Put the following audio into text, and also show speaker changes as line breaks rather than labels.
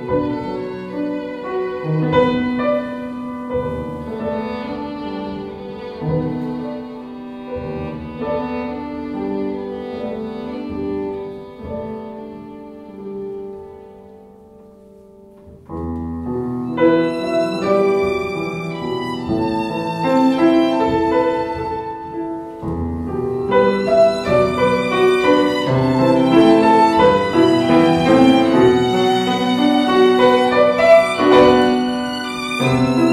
啊。Thank you.